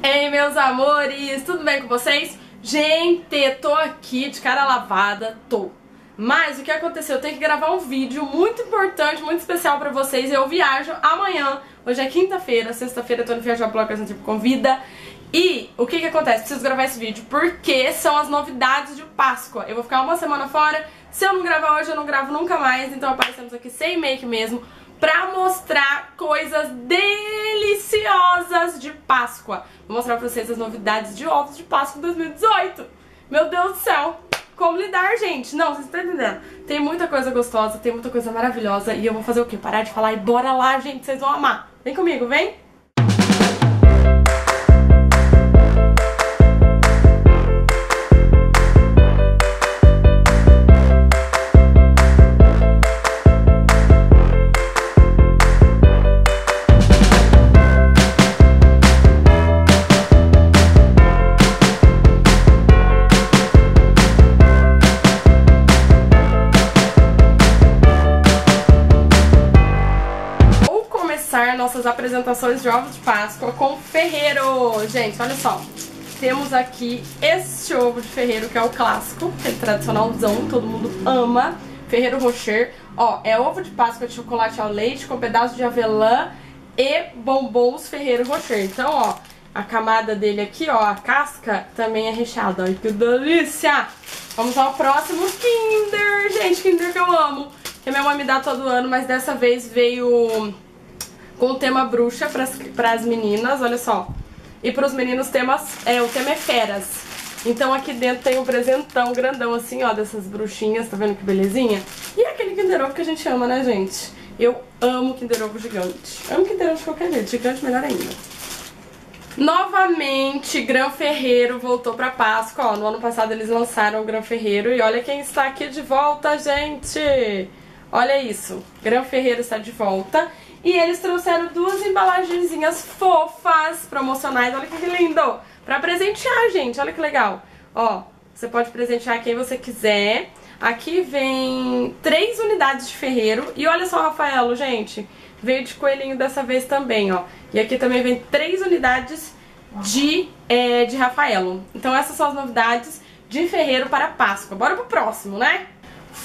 Ei, meus amores, tudo bem com vocês? Gente, tô aqui de cara lavada, tô. Mas o que aconteceu? Eu tenho que gravar um vídeo muito importante, muito especial pra vocês. Eu viajo amanhã, hoje é quinta-feira, sexta-feira tô no Viajar Blog Presente por Convida. E o que que acontece? Preciso gravar esse vídeo porque são as novidades de Páscoa. Eu vou ficar uma semana fora, se eu não gravar hoje eu não gravo nunca mais, então aparecemos aqui sem make mesmo pra mostrar coisas deliciosas de Páscoa. Vou mostrar pra vocês as novidades de ovos de Páscoa 2018. Meu Deus do céu! Como lidar, gente? Não, vocês estão entendendo. Tem muita coisa gostosa, tem muita coisa maravilhosa e eu vou fazer o quê? Parar de falar e bora lá, gente, vocês vão amar. Vem comigo, vem! Apresentações de ovos de Páscoa com ferreiro. Gente, olha só. Temos aqui este ovo de ferreiro, que é o clássico, aquele tradicionalzão, todo mundo ama. Ferreiro Rocher. Ó, é ovo de Páscoa de chocolate ao leite com pedaço de avelã e bombons Ferreiro Rocher. Então, ó, a camada dele aqui, ó, a casca também é recheada. Olha que delícia! Vamos ao próximo Kinder. Gente, Kinder que eu amo. Que minha mãe me dá todo ano, mas dessa vez veio com o tema bruxa para as meninas, olha só. E para os meninos temas, é, o tema é feras. Então aqui dentro tem um presentão grandão assim, ó, dessas bruxinhas, tá vendo que belezinha? E aquele Kinder Ovo que a gente ama, né, gente? Eu amo Kinder Ovo gigante. Amo Kinder Ovo de qualquer jeito, gigante melhor ainda. Novamente, Gran Ferreiro voltou pra Páscoa, ó, no ano passado eles lançaram o Gran Ferreiro e olha quem está aqui de volta, gente! Olha isso, Gran Ferreiro está de volta e eles trouxeram duas embalagenzinhas fofas, promocionais, olha que lindo! Pra presentear, gente, olha que legal. Ó, você pode presentear quem você quiser. Aqui vem três unidades de ferreiro e olha só, Rafaelo, gente, veio de coelhinho dessa vez também, ó. E aqui também vem três unidades de, é, de Rafaelo. Então essas são as novidades de ferreiro para Páscoa. Bora pro próximo, né?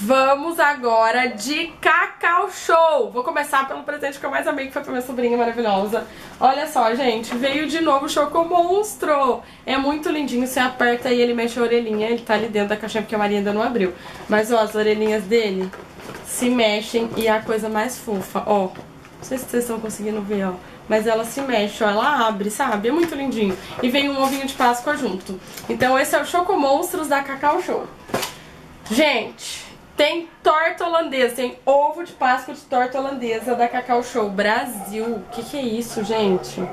Vamos agora de Cacau Show. Vou começar pelo presente que eu mais amei, que foi pra minha sobrinha maravilhosa. Olha só, gente, veio de novo o Choco Monstro. É muito lindinho, você aperta e ele mexe a orelhinha. Ele tá ali dentro da caixinha porque a Maria ainda não abriu. Mas, ó, as orelhinhas dele se mexem e é a coisa mais fofa, ó. Não sei se vocês estão conseguindo ver, ó. Mas ela se mexe, ó, ela abre, sabe? É muito lindinho. E vem um ovinho de Páscoa junto. Então esse é o Choco Monstros da Cacau Show. Gente, tem torta holandesa, tem ovo de Páscoa de torta holandesa da Cacau Show Brasil. O que, que é isso, gente?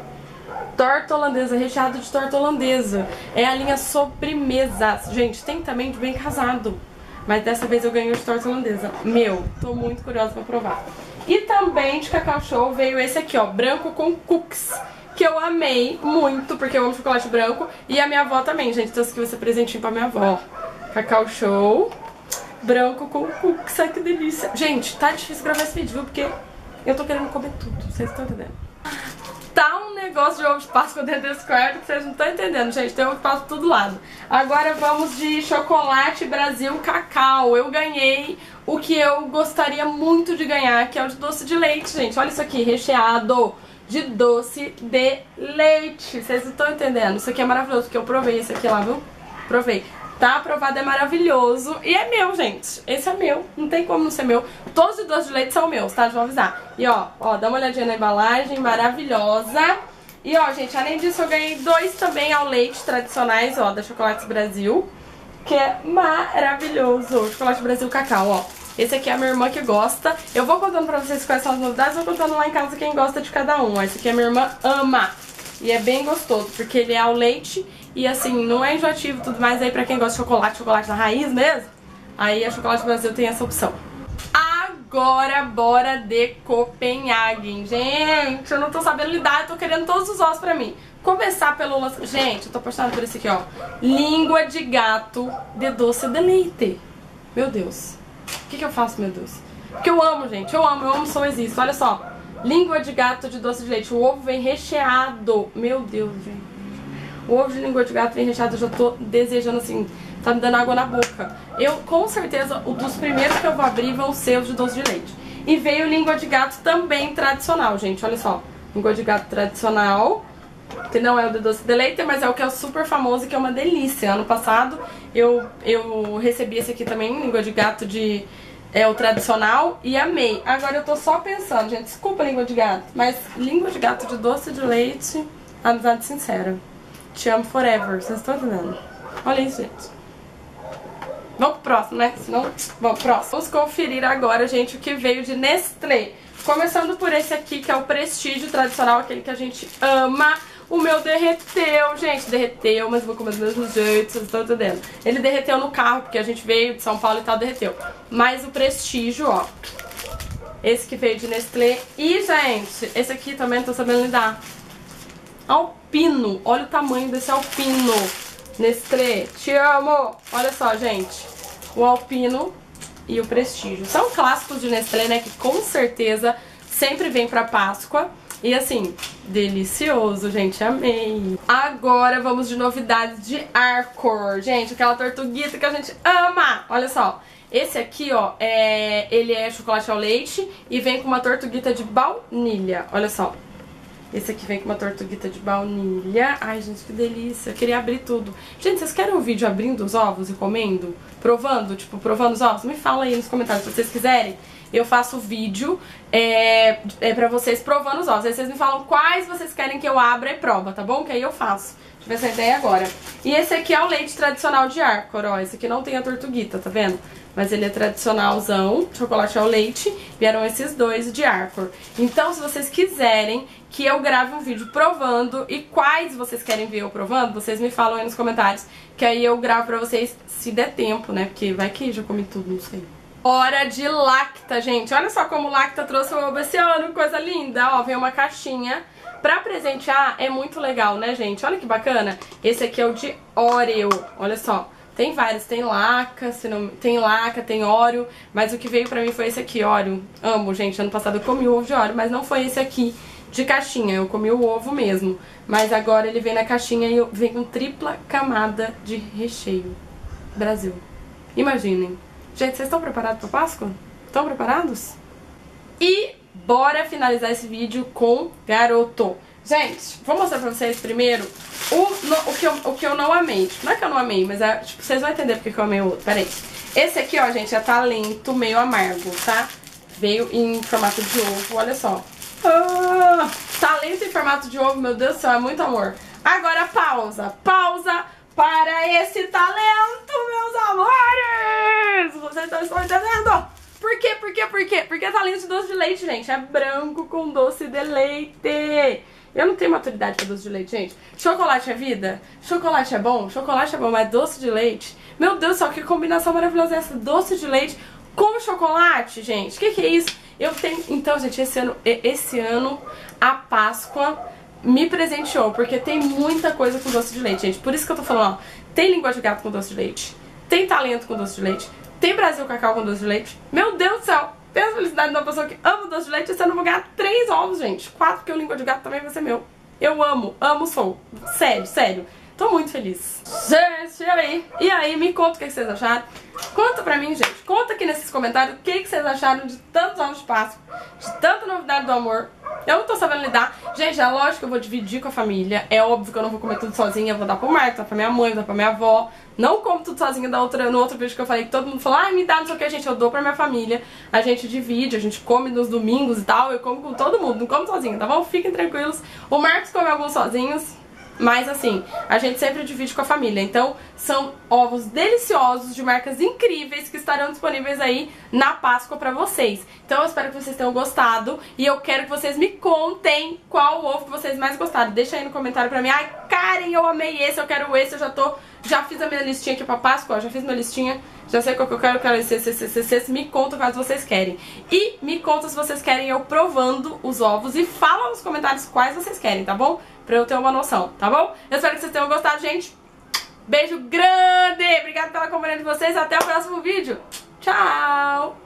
Torta holandesa, recheado de torta holandesa. É a linha sobremesa. Gente, tem também de bem casado. Mas dessa vez eu ganhei de torta holandesa. Meu, tô muito curiosa pra provar. E também de Cacau Show veio esse aqui, ó, branco com cookies. Que eu amei muito, porque eu amo chocolate branco. E a minha avó também, gente. Então esse aqui vai ser presentinho pra minha avó. Cacau Show branco com cookies, que delícia. Gente, tá difícil gravar esse vídeo, viu? Porque eu tô querendo comer tudo, vocês estão entendendo? Tá um negócio de ovo de Páscoa dentro desse quarto que vocês não estão entendendo, gente. Tem ovo de Páscoa todo lado. Agora vamos de chocolate Brasil Cacau. Eu ganhei o que eu gostaria muito de ganhar, que é o de doce de leite, gente. Olha isso aqui, recheado de doce de leite. Vocês não estão entendendo? Isso aqui é maravilhoso, porque eu provei esse aqui lá, viu? Provei. Tá aprovado, é maravilhoso. E é meu, gente. Esse é meu. Não tem como não ser meu. Todos os doces de leite são meus, tá? Vou avisar. E ó, ó, dá uma olhadinha na embalagem. Maravilhosa. E ó, gente, além disso eu ganhei dois também ao leite tradicionais, ó, da Chocolates Brasil. Que é maravilhoso. Chocolate Brasil Cacau, ó. Esse aqui é a minha irmã que gosta. Eu vou contando pra vocês quais são as novidades. Vou contando lá em casa quem gosta de cada um. Esse aqui a minha irmã ama. E é bem gostoso, porque ele é ao leite e assim, não é enjoativo e tudo mais. Aí pra quem gosta de chocolate, chocolate na raiz mesmo, aí a Chocolate Brasil tem essa opção. Agora, bora de Copenhagen. Gente, eu não tô sabendo lidar, eu tô querendo todos os ossos pra mim. Começar pelo. Gente, eu tô apaixonada por esse aqui, ó. Língua de gato de doce de leite. Meu Deus. O que, que eu faço, meu Deus? Porque eu amo, gente. Eu amo, eu amo só existe. Olha só. Língua de gato de doce de leite. O ovo vem recheado. Meu Deus, gente. O ovo de língua de gato vem recheado, eu já tô desejando assim, tá me dando água na boca. Eu, com certeza, o dos primeiros que eu vou abrir vão ser os de doce de leite. E veio língua de gato também tradicional, gente, olha só. Língua de gato tradicional, que não é o de doce de leite, mas é o que é super famoso e que é uma delícia. Ano passado eu, eu recebi esse aqui também, língua de gato de é o tradicional e amei. Agora eu tô só pensando, gente, desculpa língua de gato, mas língua de gato de doce de leite, amizade sincera. Te amo forever, vocês estão entendendo? Olha isso, gente. Vamos pro próximo, né? Senão, vamos pro próximo. Vamos conferir agora, gente, o que veio de Nestlé. Começando por esse aqui, que é o Prestígio tradicional, aquele que a gente ama. O meu derreteu, gente, derreteu, mas vou comer do mesmo jeito, vocês estão entendendo. Ele derreteu no carro, porque a gente veio de São Paulo e tal, derreteu. Mas o Prestígio, ó, esse que veio de Nestlé. E, gente, esse aqui também não tô sabendo lidar. Alpino, olha o tamanho desse alpino. Nestlé, te amo! Olha só, gente, o alpino e o prestígio. São clássicos de Nestlé, né, que com certeza sempre vem pra Páscoa. E assim, delicioso, gente, amei. Agora vamos de novidades de Arcor. Gente, aquela tortuguita que a gente ama. Olha só, esse aqui, ó, é, ele é chocolate ao leite e vem com uma tortuguita de baunilha. Olha só. Esse aqui vem com uma tortuguita de baunilha. Ai, gente, que delícia. Eu queria abrir tudo. Gente, vocês querem um vídeo abrindo os ovos e comendo? Provando? Tipo, provando os ovos? Me fala aí nos comentários se vocês quiserem eu faço vídeo é, é pra vocês provando os ovos. Aí vocês me falam quais vocês querem que eu abra e prova, tá bom? Que aí eu faço. Tive essa ideia agora. E esse aqui é o leite tradicional de Arcor, ó. Esse aqui não tem a tortuguita, tá vendo? Mas ele é tradicionalzão, chocolate ao leite. Vieram esses dois de Arcor. Então, se vocês quiserem que eu grave um vídeo provando e quais vocês querem ver eu provando, vocês me falam aí nos comentários. Que aí eu gravo pra vocês se der tempo, né? Porque vai que já comi tudo, não sei. Hora de Lacta, gente. Olha só como Lacta trouxe o esse ano, coisa linda. Ó, vem uma caixinha. Pra presentear é muito legal, né, gente? Olha que bacana. Esse aqui é o de Oreo. Olha só. Tem vários, tem laca, não... tem laca, tem Oreo, mas o que veio pra mim foi esse aqui, Oreo. Amo, gente. Ano passado eu comi ovo de Oreo, mas não foi esse aqui de caixinha. Eu comi o ovo mesmo. Mas agora ele vem na caixinha e vem com tripla camada de recheio. Brasil. Imaginem. Gente, vocês estão preparados para Páscoa? Estão preparados? E bora finalizar esse vídeo com garoto. Gente, vou mostrar pra vocês primeiro o, no, o, que, eu, o que eu não amei. Não é que eu não amei, mas é, tipo, vocês vão entender porque que eu amei o outro. Pera aí. Esse aqui, ó, gente, é talento meio amargo, tá? Veio em formato de ovo, olha só. Ah, talento em formato de ovo, meu Deus do céu, é muito amor. Agora pausa, pausa para esse talento, meus amores! Vocês não estão entendendo? Por quê? Por quê? Por quê? Porque é talento de doce de leite, gente. É branco com doce de leite. Eu não tenho maturidade pra doce de leite, gente. Chocolate é vida? Chocolate é bom? Chocolate é bom, mas doce de leite? Meu Deus do céu, que combinação maravilhosa é essa? Doce de leite com chocolate, gente. O que, que é isso? Eu tenho... Então, gente, esse ano, esse ano a Páscoa me presenteou, porque tem muita coisa com doce de leite, gente. Por isso que eu tô falando, ó, tem língua de gato com doce de leite, tem talento com doce de leite, tem Brasil Cacau com doce de leite. Meu Deus do céu! Pensa a felicidade de uma pessoa que ama doce de leite você não vai ganhar três ovos, gente. Quatro, porque o língua de gato também vai ser meu. Eu amo, amo sou. Sério, sério. Tô muito feliz. Gente, e aí? E aí, me conta o que vocês acharam. Conta pra mim, gente. Conta aqui nesses comentários o que vocês acharam de tantos anos de Páscoa, de tanta novidade do amor. Eu não tô sabendo lidar. Gente, é lógico que eu vou dividir com a família. É óbvio que eu não vou comer tudo sozinha. Eu vou dar pro Marcos, dar pra minha mãe, dar pra minha avó. Não como tudo sozinha da outra, no outro vídeo que eu falei que todo mundo falou, ai, me dá não sei o que, gente. Eu dou pra minha família. A gente divide, a gente come nos domingos e tal. Eu como com todo mundo, não como sozinha, tá bom? Fiquem tranquilos. O Marcos come alguns sozinhos. Mas assim, a gente sempre divide com a família. Então, são ovos deliciosos de marcas incríveis que estarão disponíveis aí na Páscoa pra vocês. Então, eu espero que vocês tenham gostado e eu quero que vocês me contem qual ovo que vocês mais gostaram. Deixa aí no comentário pra mim. Ai, Karen, eu amei esse, eu quero esse, eu já tô... Já fiz a minha listinha aqui pra Páscoa, já fiz minha listinha. Já sei qual que eu quero, quero esse, esse, esse, esse, esse. Me conta caso vocês querem. E me conta se vocês querem eu provando os ovos e fala nos comentários quais vocês querem, tá bom? Pra eu ter uma noção, tá bom? Eu espero que vocês tenham gostado, gente. Beijo grande! Obrigada pela companhia de vocês. Até o próximo vídeo. Tchau!